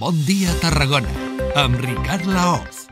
Bon dia, Tarragona, amb Ricard Laoz.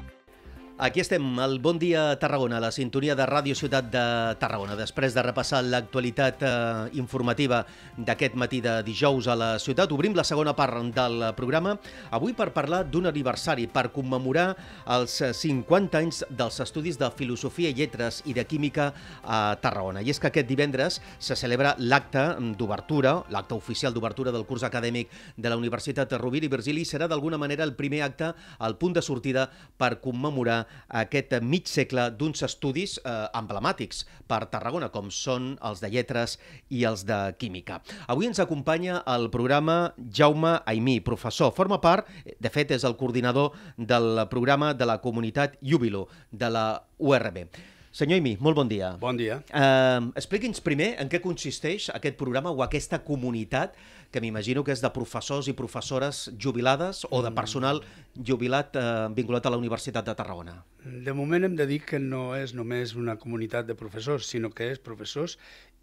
Aquí estem, el Bon Dia Tarragona, la sintonia de Ràdio Ciutat de Tarragona. Després de repassar l'actualitat eh, informativa d'aquest matí de dijous a la ciutat, obrim la segona part del programa, avui per parlar d'un aniversari, per commemorar els 50 anys dels estudis de Filosofia i Lletres i de Química a Tarragona. I és que aquest divendres se celebra l'acte d'obertura, l'acte oficial d'obertura del curs acadèmic de la Universitat Rovira i Virgili, serà d'alguna manera el primer acte, el punt de sortida per commemorar aquest mig segle d'uns estudis eh, emblemàtics per Tarragona, com són els de lletres i els de química. Avui ens acompanya el programa Jaume Aimí, professor. Forma part, de fet, és el coordinador del programa de la comunitat Júbilo, de la URB. Senyor Imi, molt bon dia. Bon dia. Uh, Expliqui'ns primer en què consisteix aquest programa o aquesta comunitat que m'imagino que és de professors i professores jubilades o de personal jubilat uh, vinculat a la Universitat de Tarragona. De moment hem de dir que no és només una comunitat de professors, sinó que és professors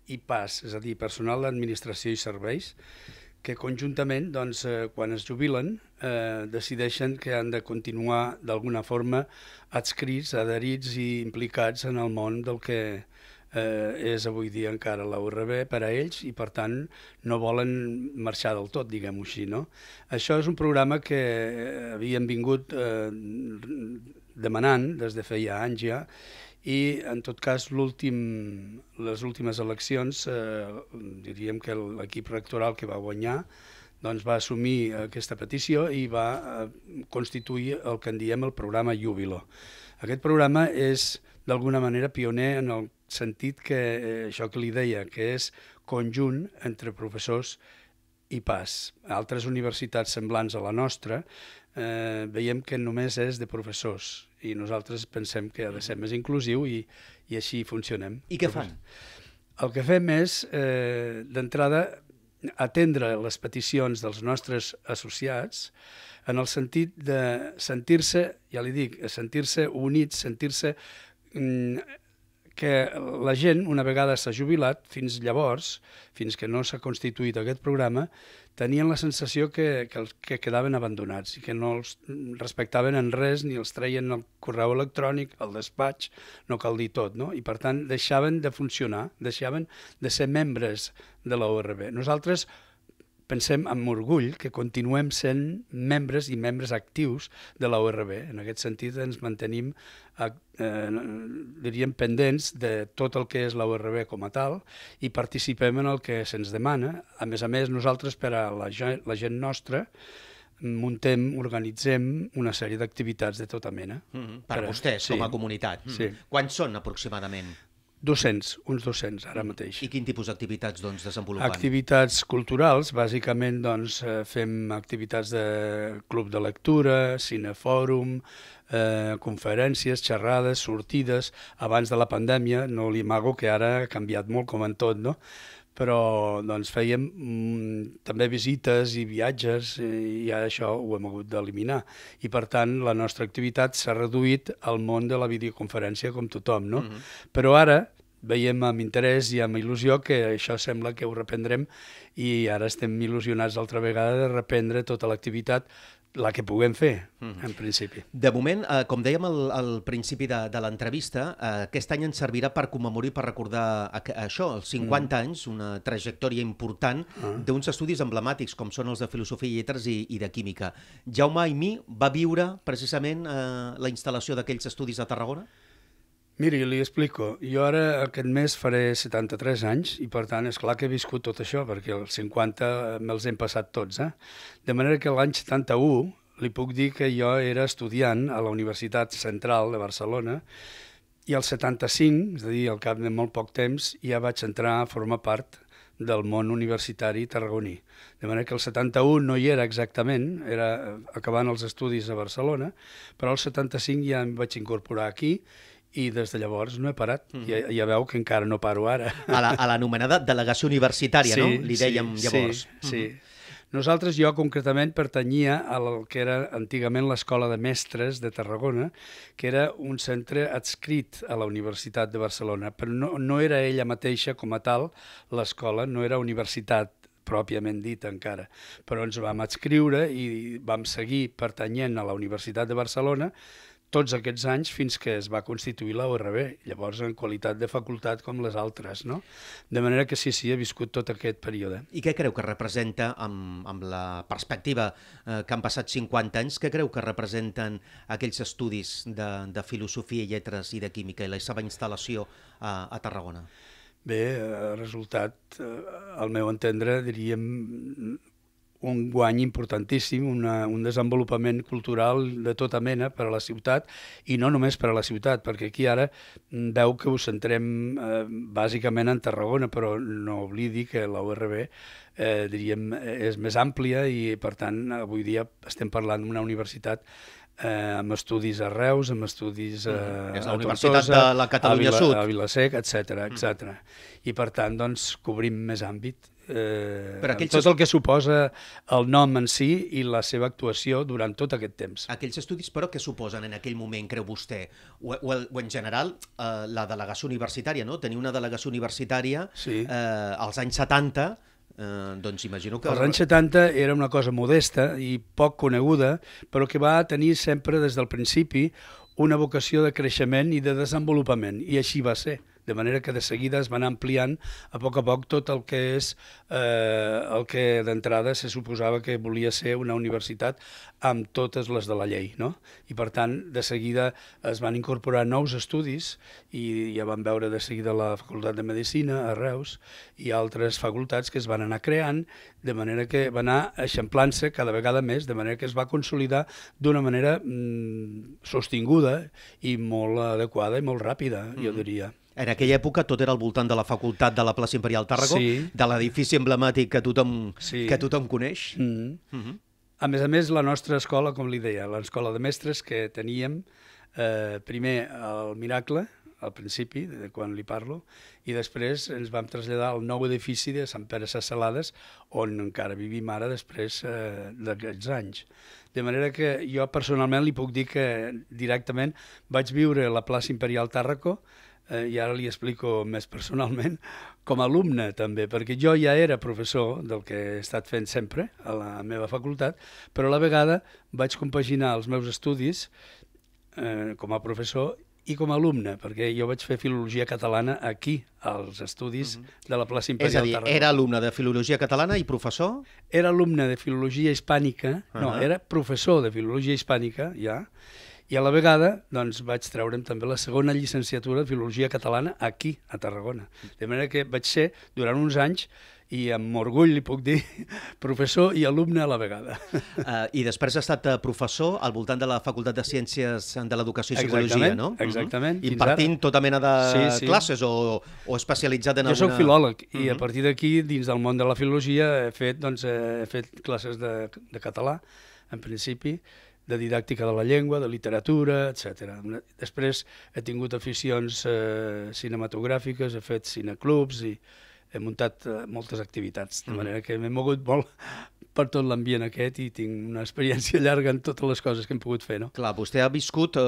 i pas, és a dir, personal d'administració i serveis, que conjuntament, doncs, eh, quan es jubilen, eh, decideixen que han de continuar d'alguna forma adscrits, adherits i implicats en el món del que eh, és avui dia encara la URB per a ells i, per tant, no volen marxar del tot, diguem-ho així. No? Això és un programa que havíem vingut eh, demanant des de feia anys ja i en tot cas últim, les últimes eleccions eh, diríem que l'equip rectoral que va guanyar doncs va assumir aquesta petició i va eh, constituir el que en diem el programa Júbilo. Aquest programa és d'alguna manera pioner en el sentit que eh, això que li deia, que és conjunt entre professors i pas. Altres universitats semblants a la nostra eh, veiem que només és de professors i nosaltres pensem que ha de ser més inclusiu i, i així funcionem. I què fan? El que fem és, eh, d'entrada, atendre les peticions dels nostres associats en el sentit de sentir-se, ja li dic, sentir-se units, sentir-se mm, que la gent, una vegada s'ha jubilat, fins llavors, fins que no s'ha constituït aquest programa, tenien la sensació que, que, que quedaven abandonats i que no els respectaven en res ni els treien el correu electrònic, el despatx, no cal dir tot, no? I per tant deixaven de funcionar, deixaven de ser membres de la ORB. Nosaltres pensem amb orgull que continuem sent membres i membres actius de la ORB. En aquest sentit ens mantenim, eh, diríem, pendents de tot el que és la ORB com a tal i participem en el que se'ns demana. A més a més, nosaltres, per a la, la gent nostra, muntem, organitzem una sèrie d'activitats de tota mena. Mm -hmm. Per, per vostès, sí. com a comunitat. Mm -hmm. Sí. Quants són aproximadament? 200, uns 200 ara mateix. I quin tipus d'activitats doncs, desenvolupen? Activitats culturals, bàsicament doncs, eh, fem activitats de club de lectura, cinefòrum, eh, conferències, xerrades, sortides. Abans de la pandèmia, no li amago que ara ha canviat molt com en tot, no? Però doncs, fèiem mm, també visites i viatges i ara això ho hem hagut d'eliminar. I per tant la nostra activitat s'ha reduït al món de la videoconferència com tothom, no? Mm -hmm. Però ara veiem amb interès i amb il·lusió que això sembla que ho reprendrem i ara estem il·lusionats altra vegada de reprendre tota l'activitat la que puguem fer, mm -hmm. en principi. De moment, eh, com dèiem al, al principi de, de l'entrevista, eh, aquest any ens servirà per commemorar i per recordar a, a això, els 50 mm. anys, una trajectòria important mm. d'uns estudis emblemàtics com són els de Filosofia i Lletres i, i de Química. Jaume Aimí va viure precisament eh, la instal·lació d'aquells estudis a Tarragona? Miri, li explico. Jo ara aquest mes faré 73 anys i per tant és clar que he viscut tot això perquè els 50 me'ls hem passat tots. Eh? De manera que l'any 71 li puc dir que jo era estudiant a la Universitat Central de Barcelona i al 75, és a dir, al cap de molt poc temps, ja vaig entrar a formar part del món universitari tarragoní. De manera que el 71 no hi era exactament, era acabant els estudis a Barcelona, però el 75 ja em vaig incorporar aquí i des de llavors no he parat. Mm -hmm. ja, ja veu que encara no paro ara. A l'anomenada delegació universitària, sí, no? Li dèiem sí, llavors. Sí, mm -hmm. sí. Nosaltres, jo concretament, pertanyia al que era antigament l'Escola de Mestres de Tarragona, que era un centre adscrit a la Universitat de Barcelona, però no, no era ella mateixa com a tal l'escola, no era universitat pròpiament dit encara, però ens vam adscriure i vam seguir pertanyent a la Universitat de Barcelona tots aquests anys fins que es va constituir la URB, llavors en qualitat de facultat com les altres, no? De manera que sí, sí, he viscut tot aquest període. I què creu que representa, amb, amb la perspectiva eh, que han passat 50 anys, què creu que representen aquells estudis de, de filosofia i lletres i de química i la seva instal·lació a, a Tarragona? Bé, eh, resultat, eh, al meu entendre, diríem, un guany importantíssim, una, un desenvolupament cultural de tota mena per a la ciutat i no només per a la ciutat, perquè aquí ara mm, veu que ho centrem eh, bàsicament en Tarragona, però no oblidi que la URB eh, diríem, és més àmplia i per tant avui dia estem parlant d'una universitat eh, amb estudis a Reus, amb estudis eh, mm, és la Universitat Tortosa, de la Catalunya a Vila, Sud. A Vilasec, etc etc. Mm. I per tant, doncs, cobrim més àmbit eh, Però aquells... tot el que suposa el nom en si i la seva actuació durant tot aquest temps. Aquells estudis, però, què suposen en aquell moment, creu vostè? O, o, o en general, eh, la delegació universitària, no? Tenir una delegació universitària sí. eh, als anys 70 Eh, doncs imagino que... Els anys 70 era una cosa modesta i poc coneguda, però que va tenir sempre des del principi una vocació de creixement i de desenvolupament, i així va ser de manera que de seguida es van ampliant a poc a poc tot el que és eh, el que d'entrada se suposava que volia ser una universitat amb totes les de la llei, no? I per tant, de seguida es van incorporar nous estudis i ja van veure de seguida la Facultat de Medicina a Reus i altres facultats que es van anar creant, de manera que va anar eixamplant-se cada vegada més, de manera que es va consolidar d'una manera mm, sostinguda i molt adequada i molt ràpida, mm -hmm. jo diria. En aquella època tot era al voltant de la facultat de la plaça Imperial Tàrrago, sí. de l'edifici emblemàtic que tothom, sí. que tothom coneix. Mm -hmm. Mm -hmm. A més a més, la nostra escola, com li deia, l'escola de mestres que teníem, eh, primer el Miracle, al principi, de quan li parlo, i després ens vam traslladar al nou edifici de Sant Pere Sassalades, on encara vivim ara després eh, d'aquests anys. De manera que jo personalment li puc dir que directament vaig viure a la plaça Imperial Tàrraco, eh, i ara li explico més personalment, com a alumne també, perquè jo ja era professor del que he estat fent sempre a la meva facultat, però a la vegada vaig compaginar els meus estudis eh, com a professor i com a alumne, perquè jo vaig fer filologia catalana aquí, als estudis uh -huh. de la plaça Imperial És a dir, Tarragona. era alumne de filologia catalana i professor? Era alumne de filologia hispànica, uh -huh. no, era professor de filologia hispànica, ja, i a la vegada doncs, vaig treure'm també la segona llicenciatura de Filologia Catalana aquí, a Tarragona. De manera que vaig ser, durant uns anys, i amb orgull li puc dir, professor i alumne a la vegada. Uh, I després ha estat eh, professor al voltant de la Facultat de Ciències de l'Educació i Psicologia, no? Exactament. Uh -huh. Impartint tota mena de sí, sí. classes o, o especialitzat en jo alguna... Jo soc filòleg uh -huh. i a partir d'aquí, dins del món de la filologia, he fet, doncs, he fet classes de, de català, en principi, de didàctica de la llengua, de literatura, etc. Després he tingut aficions eh, cinematogràfiques, he fet cineclubs i he muntat eh, moltes activitats, de mm. manera que m'he mogut molt per tot l'ambient aquest i tinc una experiència llarga en totes les coses que hem pogut fer. No? Clar, vostè ha viscut eh,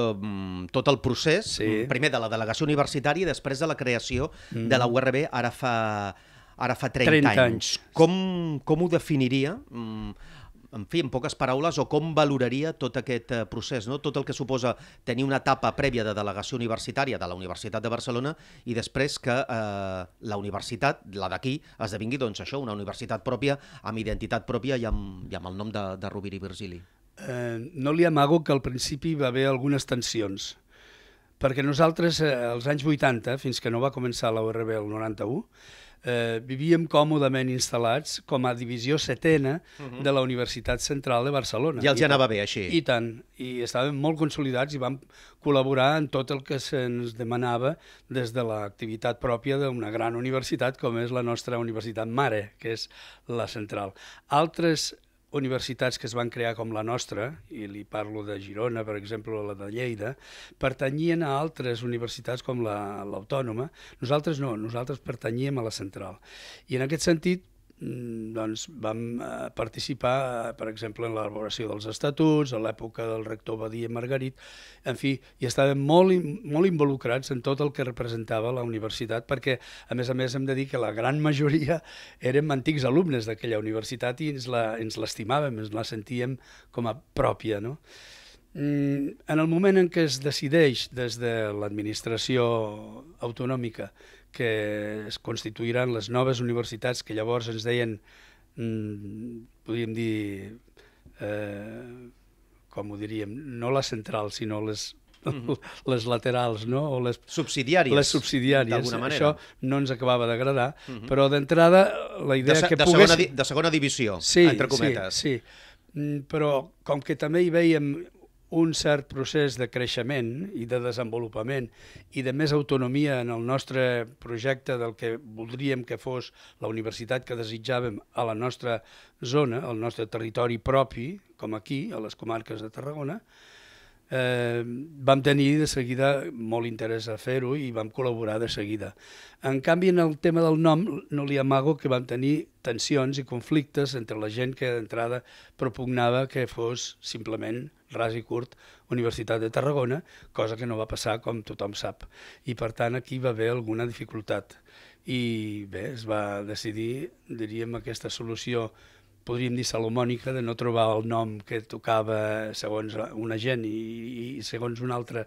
tot el procés, sí. primer de la delegació universitària i després de la creació mm. de la URB ara fa, ara fa 30, 30 anys. anys. Com, com ho definiria? Mm, en fi, en poques paraules, o com valoraria tot aquest eh, procés, no? tot el que suposa tenir una etapa prèvia de delegació universitària de la Universitat de Barcelona i després que eh, la universitat, la d'aquí, esdevingui doncs, això, una universitat pròpia, amb identitat pròpia i amb, i amb el nom de, de Rovira i Virgili. Eh, no li amago que al principi va haver algunes tensions, perquè nosaltres, eh, als anys 80, fins que no va començar la URB el 91, eh, vivíem còmodament instal·lats com a divisió setena uh mhm. -huh. de la Universitat Central de Barcelona. Ja els I anava bé, així. I tant, i estàvem molt consolidats i vam col·laborar en tot el que se'ns demanava des de l'activitat pròpia d'una gran universitat com és la nostra Universitat Mare, que és la central. Altres universitats que es van crear com la nostra, i li parlo de Girona, per exemple, o la de Lleida, pertanyien a altres universitats com l'Autònoma. La, nosaltres no, nosaltres pertanyíem a la central. I en aquest sentit, doncs, vam eh, participar, eh, per exemple, en l'elaboració dels estatuts, a l'època del rector Badia Margarit, en fi, i estàvem molt, molt involucrats en tot el que representava la universitat, perquè, a més a més, hem de dir que la gran majoria érem antics alumnes d'aquella universitat i ens l'estimàvem, ens la sentíem com a pròpia, no? Mm, en el moment en què es decideix des de l'administració autonòmica que es constituiran les noves universitats que llavors ens deien, mm, podríem dir, eh, com ho diríem, no la central, sinó les Mm -hmm. les laterals, no? O les subsidiàries. Les subsidiàries. Això no ens acabava d'agradar, mm -hmm. però d'entrada la idea de, que de pogués... Segona, de segona divisió, sí, entre cometes. Sí, sí. Mm, però com que també hi veiem un cert procés de creixement i de desenvolupament i de més autonomia en el nostre projecte del que voldríem que fos la universitat que desitjàvem a la nostra zona, al nostre territori propi, com aquí, a les comarques de Tarragona, eh, vam tenir de seguida molt interès a fer-ho i vam col·laborar de seguida. En canvi, en el tema del nom, no li amago que vam tenir tensions i conflictes entre la gent que d'entrada propugnava que fos simplement ras i curt Universitat de Tarragona, cosa que no va passar com tothom sap. I per tant aquí va haver alguna dificultat. I bé, es va decidir, diríem, aquesta solució podríem dir salomònica, de no trobar el nom que tocava segons una gent i, i segons un altre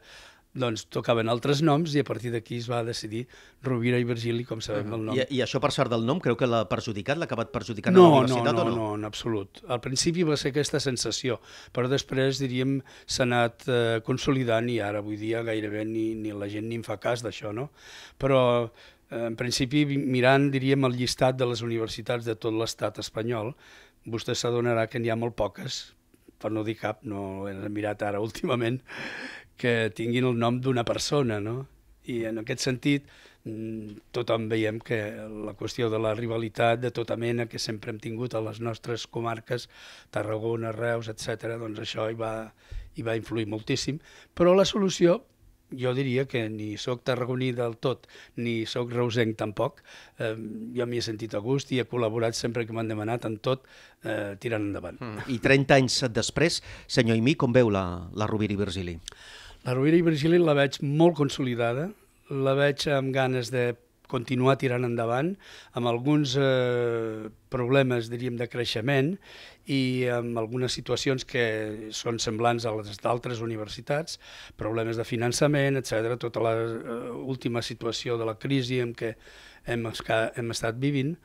doncs tocaven altres noms i a partir d'aquí es va decidir Rovira i Virgili, com sabem uh -huh. el nom. I, I això per sort del nom, creu que l'ha perjudicat, l'ha acabat perjudicant no, a la universitat no, no, o no? No, en absolut. Al principi va ser aquesta sensació, però després, diríem, s'ha anat eh, consolidant i ara, avui dia, gairebé ni, ni la gent ni en fa cas d'això, no? Però eh, en principi, mirant, diríem, el llistat de les universitats de tot l'estat espanyol, vostè s'adonarà que n'hi ha molt poques, per no dir cap, no he mirat ara últimament, que tinguin el nom d'una persona, no? I en aquest sentit, mm, tothom veiem que la qüestió de la rivalitat de tota mena que sempre hem tingut a les nostres comarques, Tarragona, Reus, etc., doncs això hi va, hi va influir moltíssim, però la solució jo diria que ni sóc tarragoní del tot, ni sóc reusenc tampoc. Eh, jo m'hi he sentit a gust i he col·laborat sempre que m'han demanat en tot, eh, tirant endavant. Mm. I 30 anys després, senyor Imí, com veu la, la Rovira i Virgili? La Rovira i Virgili la veig molt consolidada, la veig amb ganes de continuar tirant endavant, amb alguns eh, problemes, diríem, de creixement i amb algunes situacions que són semblants a les d'altres universitats, problemes de finançament, etc. tota la uh, última situació de la crisi en què hem, hem estat vivint,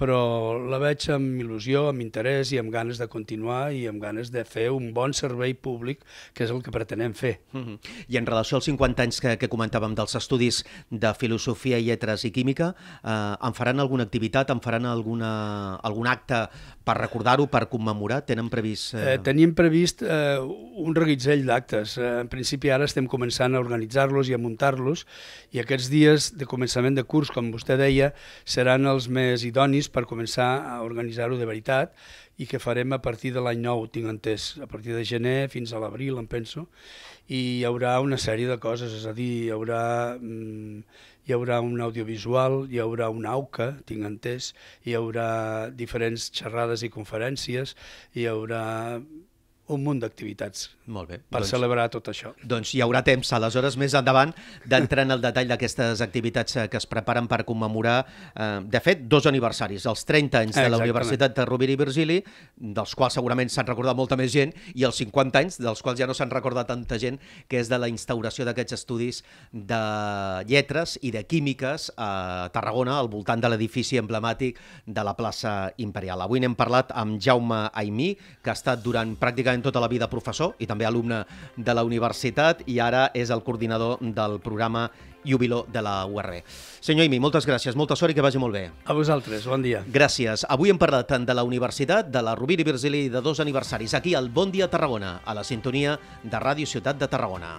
però la veig amb il·lusió, amb interès i amb ganes de continuar i amb ganes de fer un bon servei públic, que és el que pretenem fer. Mm -hmm. I en relació als 50 anys que, que comentàvem dels estudis de filosofia, lletres i química, eh, en faran alguna activitat, en faran alguna, algun acte per recordar-ho, per commemorar? Tenen previst... Eh... Eh, tenim previst eh, un reguitzell d'actes. Eh, en principi ara estem començant a organitzar-los i a muntar-los i aquests dies de començament de curs, com vostè deia, seran els més idonis per començar a organitzar-ho de veritat i que farem a partir de l'any nou, tinc entès, a partir de gener fins a l'abril, em penso, i hi haurà una sèrie de coses, és a dir, hi haurà, mm, hi haurà un audiovisual, hi haurà una AUCA, tinc entès, hi haurà diferents xerrades i conferències, hi haurà un munt d'activitats Molt bé. per doncs, celebrar tot això. Doncs hi haurà temps, aleshores, més endavant, d'entrar en el detall d'aquestes activitats eh, que es preparen per commemorar, eh, de fet, dos aniversaris, els 30 anys de la Universitat de Rovira i Virgili, dels quals segurament s'han recordat molta més gent, i els 50 anys, dels quals ja no s'han recordat tanta gent, que és de la instauració d'aquests estudis de lletres i de químiques a Tarragona, al voltant de l'edifici emblemàtic de la plaça Imperial. Avui n'hem parlat amb Jaume Aimí, que ha estat durant pràcticament pràcticament tota la vida professor i també alumne de la universitat i ara és el coordinador del programa Júbilo de la URB. Senyor Imi, moltes gràcies, molta sort i que vagi molt bé. A vosaltres, bon dia. Gràcies. Avui hem parlat tant de la universitat, de la Rovira i Virgili de dos aniversaris, aquí al Bon Dia Tarragona, a la sintonia de Ràdio Ciutat de Tarragona.